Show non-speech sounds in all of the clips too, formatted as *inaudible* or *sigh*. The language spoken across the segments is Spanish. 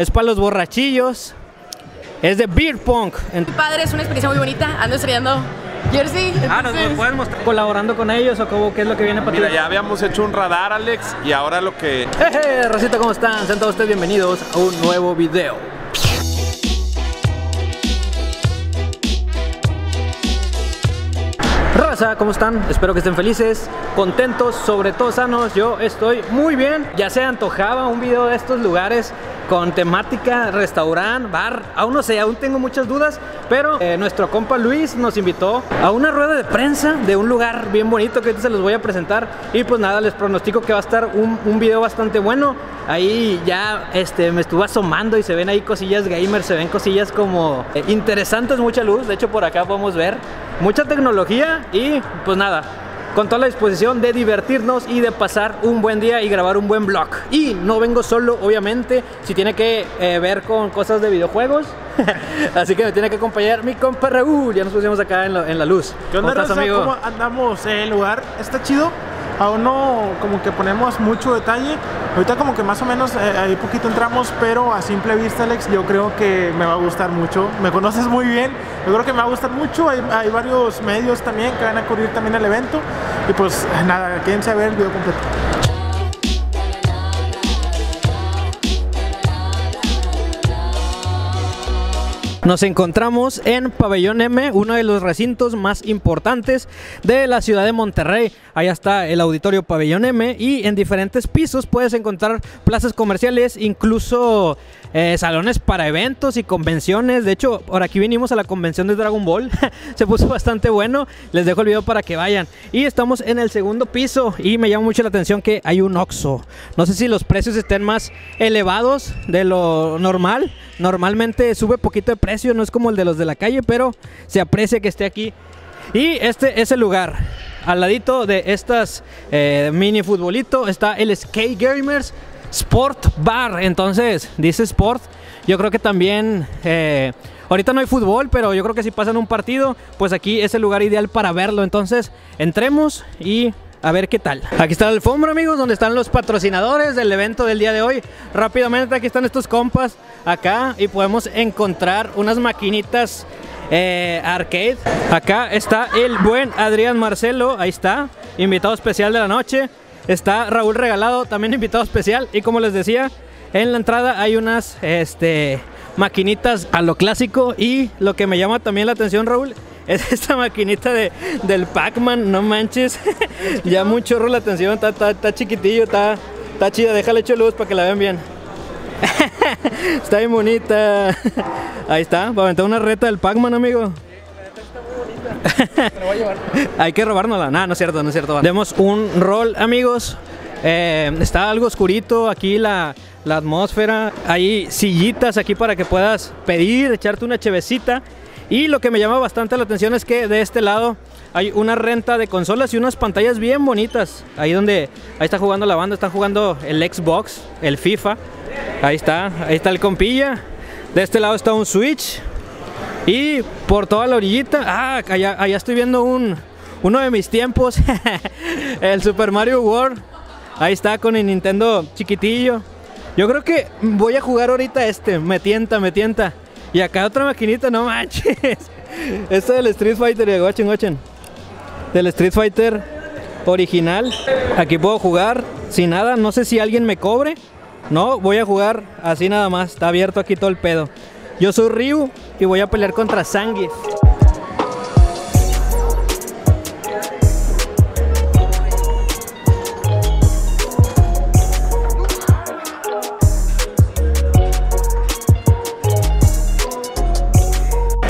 es para los borrachillos. Es de Beer Punk. En- Padre, es una experiencia muy bonita. Ando estrellando jersey. Ah, ¿nos entonces- puedes mostrar colaborando con ellos o cómo, qué es lo que viene para Mira, ti? ya habíamos hecho un radar, Alex, y ahora lo que Jeje, Rosita, ¿cómo están? Sean todos ustedes bienvenidos a un nuevo video. Raza, ¿cómo están? Espero que estén felices, contentos, sobre todo sanos. Yo estoy muy bien. Ya se antojaba un video de estos lugares con temática, restaurante, bar. Aún no sé, aún tengo muchas dudas, pero eh, nuestro compa Luis nos invitó a una rueda de prensa de un lugar bien bonito que ahorita se los voy a presentar. Y pues nada, les pronostico que va a estar un, video bastante bueno. Ahí ya este, me estuvo asomando y se ven ahí cosillas gamers, se ven cosillas como eh, interesantes, mucha luz. De hecho, por acá podemos ver mucha tecnología y pues nada, con toda la disposición de divertirnos y de pasar un buen día y grabar un buen vlog. Y no vengo solo, obviamente, si tiene que eh, ver con cosas de videojuegos. *laughs* Así que me tiene que acompañar mi compa Raúl. Ya nos pusimos acá en la, en la luz. ¿Qué onda, ¿Cómo estás, amigo? ¿Cómo andamos? El lugar está chido. Aún no como que ponemos mucho detalle. Ahorita como que más o menos eh, ahí poquito entramos, pero a simple vista, Alex, yo creo que me va a gustar mucho. Me conoces muy bien. Yo creo que me va a gustar mucho. Hay, hay varios medios también que van a cubrir también el evento. Y pues nada, quédense a ver el video completo. Nos encontramos en Pabellón M, uno de los recintos más importantes de la ciudad de Monterrey. Allá está el auditorio Pabellón M y en diferentes pisos puedes encontrar plazas comerciales, incluso eh, salones para eventos y convenciones. De hecho, por aquí vinimos a la convención de Dragon Ball. *laughs* Se puso bastante bueno. Les dejo el video para que vayan. Y estamos en el segundo piso y me llama mucho la atención que hay un Oxxo. No sé si los precios estén más elevados de lo normal. Normalmente sube poquito de precio, no es como el de los de la calle, pero se aprecia que esté aquí. Y este es el lugar. Al ladito de estas eh, mini futbolito está el Skate Gamers Sport Bar. Entonces, dice Sport. Yo creo que también. eh, ahorita no hay fútbol, pero yo creo que si pasan un partido, pues aquí es el lugar ideal para verlo. Entonces, entremos y a ver qué tal. Aquí está la alfombra, amigos, donde están los patrocinadores del evento del día de hoy. Rápidamente, aquí están estos compas acá y podemos encontrar unas maquinitas eh, arcade. Acá está el buen Adrián Marcelo, ahí está, invitado especial de la noche. Está Raúl Regalado, también invitado especial. Y como les decía, en la entrada hay unas este, maquinitas a lo clásico. Y lo que me llama también la atención, Raúl, es *laughs* esta maquinita de, del Pac-Man, no manches. *laughs* ya mucho la atención, está, está, está chiquitillo, está, está chida. Déjale echo luz para que la vean bien. *laughs* está bien bonita. Ahí está, para aventar una reta del Pac-Man, amigo. *laughs* Hay que robárnosla. Nah, no es cierto, no es cierto. Demos un rol, amigos. Eh, está algo oscurito aquí la, la atmósfera. Hay sillitas aquí para que puedas pedir, echarte una chevecita. Y lo que me llama bastante la atención es que de este lado hay una renta de consolas y unas pantallas bien bonitas. Ahí donde ahí está jugando la banda, están jugando el Xbox, el FIFA. Ahí está, ahí está el compilla. De este lado está un Switch. Y por toda la orillita, ah, allá, estoy viendo un, uno de mis tiempos, *laughs* el Super Mario World. Ahí está con el Nintendo chiquitillo. Yo creo que voy a jugar ahorita este, me tienta, me tienta. Y acá otra maquinita, no manches. *laughs* Esta del Street Fighter, watchen, watchen. Del Street Fighter original. Aquí puedo jugar sin nada, no sé si alguien me cobre. No, voy a jugar así nada más, está abierto aquí todo el pedo. Yo soy Ryu y voy a pelear contra Zangief.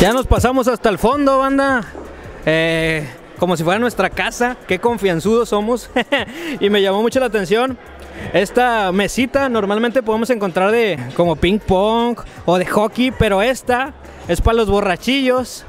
Ya nos pasamos hasta el fondo, banda. Eh, como si fuera nuestra casa. Qué confianzudos somos. *laughs* y me llamó mucho la atención. Esta mesita normalmente podemos encontrar de como ping pong o de hockey, pero esta es para los borrachillos.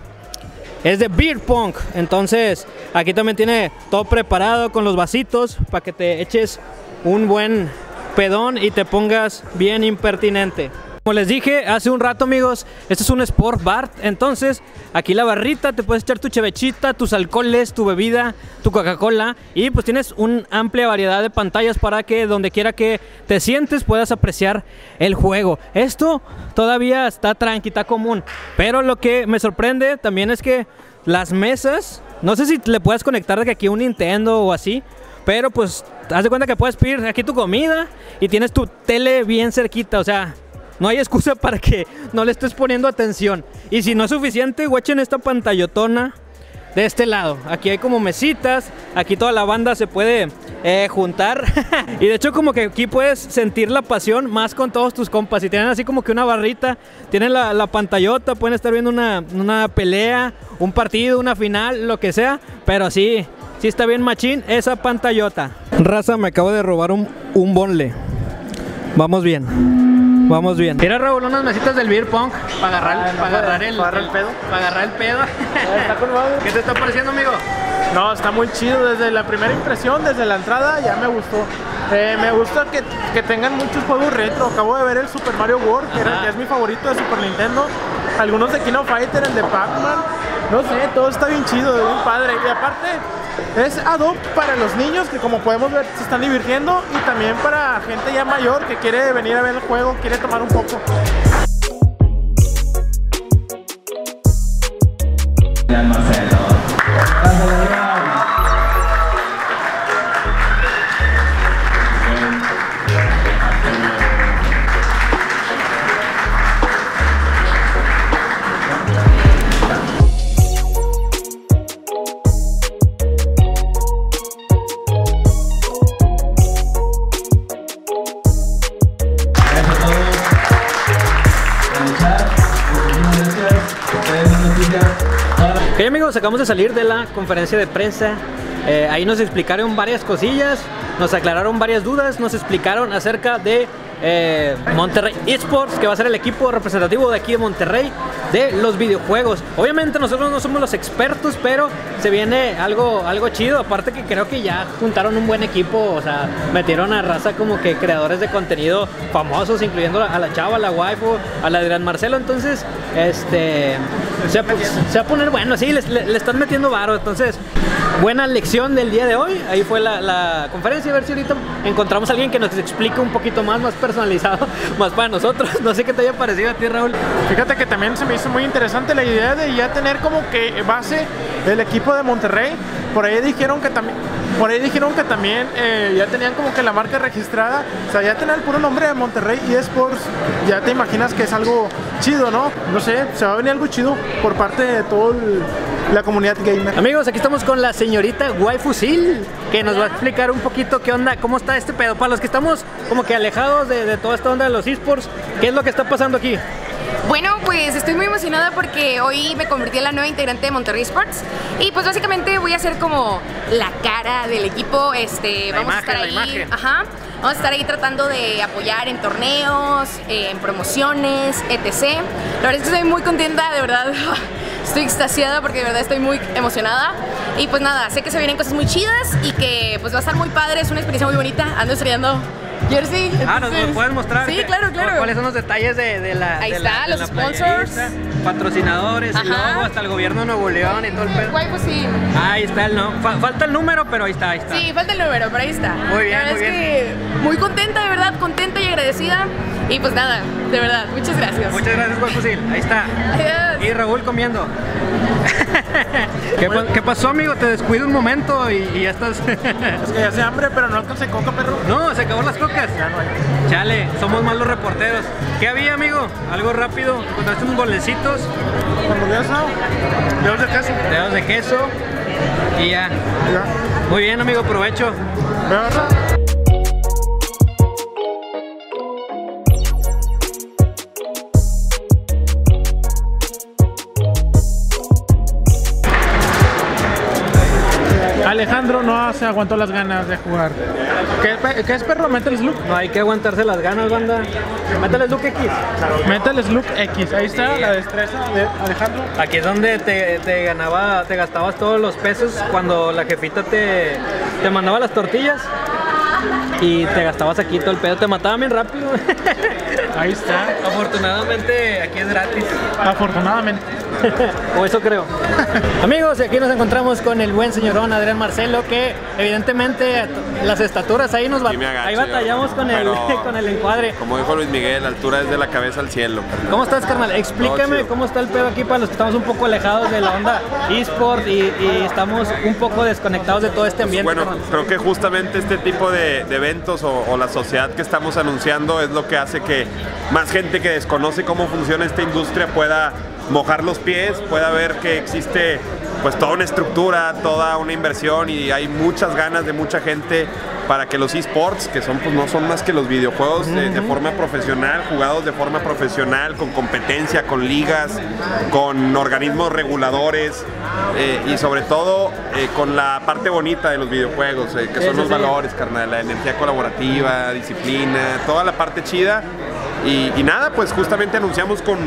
Es de beer pong. Entonces, aquí también tiene todo preparado con los vasitos para que te eches un buen pedón y te pongas bien impertinente. Como les dije hace un rato, amigos, este es un Sport Bar. Entonces, aquí la barrita, te puedes echar tu chevechita, tus alcoholes, tu bebida, tu Coca-Cola. Y pues tienes una amplia variedad de pantallas para que donde quiera que te sientes puedas apreciar el juego. Esto todavía está tranquila, común. Pero lo que me sorprende también es que las mesas, no sé si le puedes conectar de aquí un Nintendo o así. Pero pues, haz de cuenta que puedes pedir aquí tu comida y tienes tu tele bien cerquita. O sea, no hay excusa para que no le estés poniendo atención. Y si no es suficiente, guachen esta pantallotona de este lado. Aquí hay como mesitas, aquí toda la banda se puede eh, juntar. *laughs* y de hecho como que aquí puedes sentir la pasión más con todos tus compas. Y tienen así como que una barrita, tienen la, pantallota, pueden estar viendo una, una, pelea, un partido, una final, lo que sea. Pero sí, sí está bien machín esa pantallota. Raza, me acabo de robar un, un bonle. Vamos bien. Vamos bien. Mira Raúl, unas mesitas del beer pong para agarrar, ah, para agarrar el, el pedo. Para agarrar el pedo. *laughs* ¿Qué te está pareciendo, amigo? No, está muy chido. Desde la primera impresión, desde la entrada, ya me gustó. Eh, me gusta que, que, tengan muchos juegos retro. Acabo de ver el Super Mario World, que, que es mi favorito de Super Nintendo. Algunos de Kino Fighter, el de Pac-Man. No sé, todo está bien chido, bien padre. Y aparte, es ad para los niños que como podemos ver se están divirtiendo y también para gente ya mayor que quiere venir a ver el juego, quiere tomar un poco. Acabamos de salir de la conferencia de prensa. Eh, ahí nos explicaron varias cosillas, nos aclararon varias dudas, nos explicaron acerca de eh, Monterrey Esports, que va a ser el equipo representativo de aquí de Monterrey de los videojuegos. Obviamente nosotros no somos los expertos, pero se viene algo, algo chido. Aparte que creo que ya juntaron un buen equipo, o sea, metieron a raza como que creadores de contenido famosos, incluyendo a la chava, a la waifu, a la Adrián Marcelo. Entonces, este, se, va a poner bueno, sí, le, están metiendo varo. Entonces, buena lección del día de hoy. Ahí fue la, la, conferencia. A ver si ahorita encontramos a alguien que nos explique un poquito más, más personalizado, *laughs* más para nosotros. No sé qué te haya parecido a ti, Raúl. Fíjate que también se me hizo muy interesante la idea de ya tener como que base el equipo de Monterrey. Por ahí dijeron que también, por ahí dijeron que también eh, ya tenían como que la marca registrada. O sea, ya tener el puro nombre de Monterrey y Sports, ya te imaginas que es algo chido, ¿no? No sé, se va a venir algo chido por parte de toda la comunidad gamer. Amigos, aquí estamos con la señorita Guayfusil, que nos va a explicar un poquito qué onda, cómo está este pedo. Para los que estamos como que alejados de, de toda esta onda de los esports, ¿qué es lo que está pasando aquí? Bueno, pues estoy muy emocionada porque hoy me convertí en la nueva integrante de Monterrey Sports y pues básicamente voy a ser como la cara del equipo, este, vamos a estar ahí, ajá, vamos a estar ahí tratando de apoyar en torneos, en promociones, etc. La verdad es que estoy muy contenta, de verdad. *laughs* Estoy extasiada porque de verdad estoy muy emocionada. Y pues nada, sé que se vienen cosas muy chidas y que pues va a estar muy padre, es una experiencia muy bonita. Ando estrellando jersey. Ah, ¿nos lo puedes mostrar? Sí, claro, claro. ¿Cuáles son los detalles de, la Ahí está, los sponsors. Patrocinadores, y luego hasta el gobierno de Nuevo León y todo el pedo. Guay, pues sí. Ahí está el no. falta el número, pero ahí está, ahí está. Sí, falta el número, pero ahí está. Muy bien, la muy bien. Es que muy contenta, de verdad, y pues nada, de verdad, muchas gracias. Muchas gracias, Guay Fusil. Ahí está. Adiós. Y Raúl comiendo. *laughs* ¿Qué, pasó, amigo? Te descuido un momento y, ya estás. es que ya se hambre, pero no alcancé coca, perro. No, se acabó las cocas. Ya no hay. Chale, somos malos reporteros. ¿Qué había, amigo? Algo rápido. Encontraste unos bolecitos. Hamburguesa, dedos de queso. Dedos de queso. Y ya. Ya. Muy bien, amigo, provecho. ¿Me Alejandro no se aguantó las ganas de jugar. ¿Qué, es perro? Metal Slug. No hay que aguantarse las ganas, banda. Métale Duke X. Metal Slug X. Ahí está la destreza de Alejandro. Aquí es donde te, te ganaba, te gastabas todos los pesos cuando la jefita te, te mandaba las tortillas y te gastabas aquí todo el pedo, te mataban bien rápido. *laughs* Ahí está. Afortunadamente aquí es gratis. Afortunadamente. *laughs* o eso creo. Amigos, aquí nos encontramos con el buen señorón Adrián Marcelo, que evidentemente las estaturas ahí nos ahí batallamos con el, *laughs* con el encuadre. Como dijo Luis Miguel, la altura es de la cabeza al cielo. ¿Cómo estás, carnal? Explícame cómo está el pedo aquí para los que estamos un poco alejados de la onda eSport y, estamos un poco desconectados de todo este ambiente. Bueno, creo que justamente este tipo de, eventos o, o la sociedad que estamos anunciando es lo que hace que más gente que desconoce cómo funciona esta industria pueda mojar los pies, pueda ver que existe pues toda una estructura, toda una inversión y hay muchas ganas de mucha gente para que los esports, que son pues no son más que los videojuegos de, forma profesional, jugados de forma profesional, con competencia, con ligas, con organismos reguladores eh, y sobre todo eh, con la parte bonita de los videojuegos, eh, que son los valores, carnal, la energía colaborativa, disciplina, toda la parte chida y, nada, pues justamente anunciamos con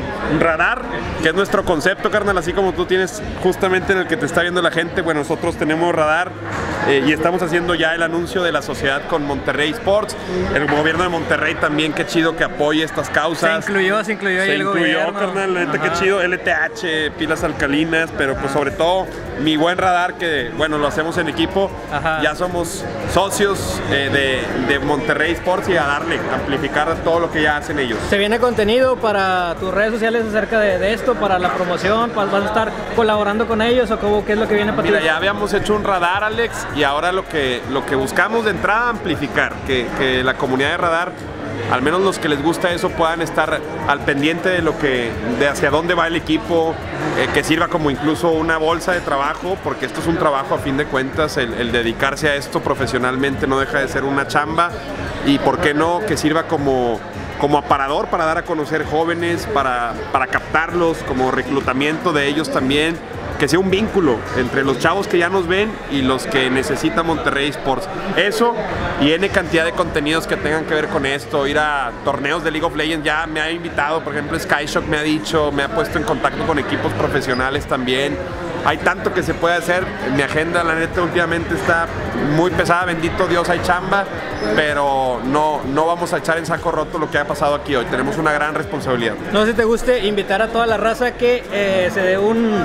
Radar, que es nuestro concepto, carnal, así como tú tienes justamente en el que te está viendo la gente, bueno, nosotros tenemos Radar eh, y estamos haciendo ya el anuncio de la sociedad con Monterrey Sports, el gobierno de Monterrey también, qué chido que apoye estas causas. Se incluyó, se incluyó ahí se el incluyó, gobierno. carnal, neta, qué chido, LTH, pilas alcalinas, pero pues sobre todo mi buen Radar, que bueno, lo hacemos en equipo, ya somos socios eh, de, de Monterrey Sports y a darle, amplificar todo lo que ya hacen ellos. ¿Se viene contenido para tus redes sociales acerca de, esto, para la promoción? ¿Vas a estar colaborando con ellos o cómo, qué es lo que viene para Mira, ya habíamos hecho un radar, Alex, y ahora lo que, lo que buscamos de entrada, amplificar, que, que la comunidad de radar al menos los que les gusta eso puedan estar al pendiente de lo que, de hacia dónde va el equipo, eh, que sirva como incluso una bolsa de trabajo, porque esto es un trabajo a fin de cuentas, el, dedicarse a esto profesionalmente no deja de ser una chamba. Y por qué no que sirva como como aparador para dar a conocer jóvenes, para, para captarlos, como reclutamiento de ellos también, que sea un vínculo entre los chavos que ya nos ven y los que necesita Monterrey Sports. Eso y N cantidad de contenidos que tengan que ver con esto, ir a torneos de League of Legends, ya me ha invitado, por ejemplo Skyshock me ha dicho, me ha puesto en contacto con equipos profesionales también hay tanto que se puede hacer. Mi agenda, la neta, últimamente está muy pesada, bendito Dios, hay chamba, pero no, no vamos a echar en saco roto lo que ha pasado aquí hoy. Tenemos una gran responsabilidad. No sé si te guste invitar a toda la raza que eh, se dé un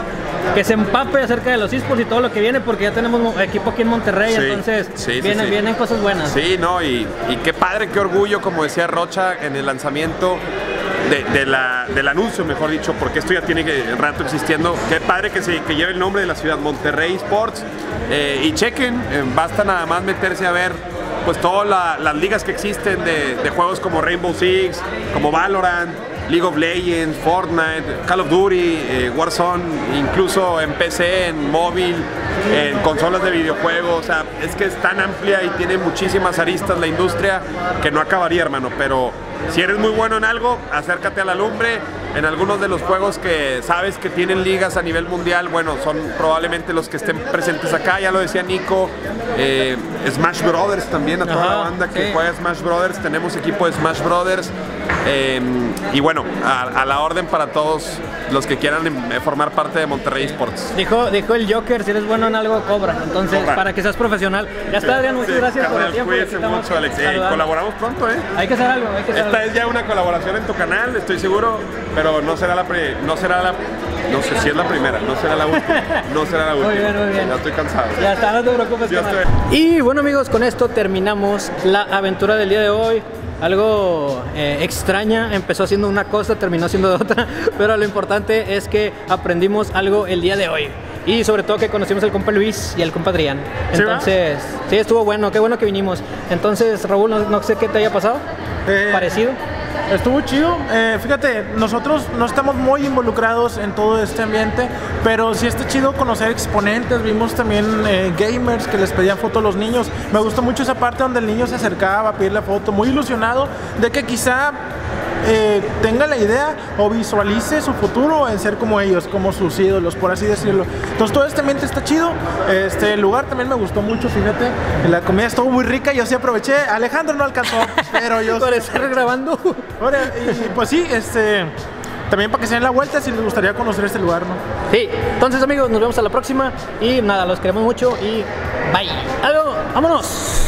que se empape acerca de los esports y todo lo que viene, porque ya tenemos equipo aquí en Monterrey, entonces vienen, vienen cosas buenas. Sí, no, y, y qué padre, qué orgullo, como decía Rocha en el lanzamiento de, la, del anuncio, mejor dicho, porque esto ya tiene rato existiendo. Qué padre que, se, que lleve el nombre de la ciudad, Monterrey Sports. Eh, y chequen, eh, basta nada más meterse a ver pues todas las ligas que existen de, juegos como Rainbow Six, como Valorant, League of Legends, Fortnite, Call of Duty, eh, Warzone, incluso en PC, en móvil, en consolas de videojuegos. O sea, es que es tan amplia y tiene muchísimas aristas la industria que no acabaría, hermano. Pero si eres muy bueno en algo, acércate a la lumbre. En algunos de los juegos que sabes que tienen ligas a nivel mundial, bueno, son probablemente los que estén presentes acá, ya lo decía Nico. Eh, Smash Brothers también, a toda la banda que juega Smash Brothers, tenemos equipo de Smash Brothers. Eh, y bueno, a, la orden para todos los que quieran eh, formar parte de Monterrey Sports. Dijo, dijo el Joker, si eres bueno en algo, cobra. Entonces, para que seas profesional. Ya está, Adrián, muchas gracias por el tiempo. Cuídense mucho, Alex. colaboramos pronto, ¿eh? Hay que hacer algo, hay que hacer Esta es ya una colaboración en tu canal, estoy seguro, pero no será la, no será la no sé si es la primera, no será la última. *laughs* No será la última. Muy bien, muy bien. Ya estoy cansado. Ya está, no te preocupes. Y bueno amigos, con esto terminamos la aventura del día de hoy algo eh, extraña, empezó haciendo una cosa, terminó haciendo otra, *laughs* pero lo importante es que aprendimos algo el día de hoy. Y sobre todo que conocimos al compa Luis y al compa Adrián. Entonces, sí, estuvo bueno, qué bueno que vinimos. Entonces, Raúl, no, sé qué te haya pasado. Eh, ¿Parecido? Estuvo chido. Eh, fíjate, nosotros no estamos muy involucrados en todo este ambiente, pero sí está chido conocer exponentes. Vimos también eh, gamers que les pedían fotos a los niños. Me gustó mucho esa parte donde el niño se acercaba a pedir la foto, muy ilusionado de que quizá eh, tenga la idea o visualice su futuro en ser como ellos, como sus ídolos, por así decirlo. Entonces todo este ambiente está chido. Este lugar también me gustó mucho, fíjate. La comida estuvo muy rica, yo sí aproveché. Alejandro no alcanzó, *laughs* pero yo... Por estar grabando. y pues sí, este... También para que se den la vuelta si les gustaría conocer este lugar, ¿no? Sí, entonces amigos, nos vemos a la próxima y nada, los queremos mucho y bye. Adiós, vámonos.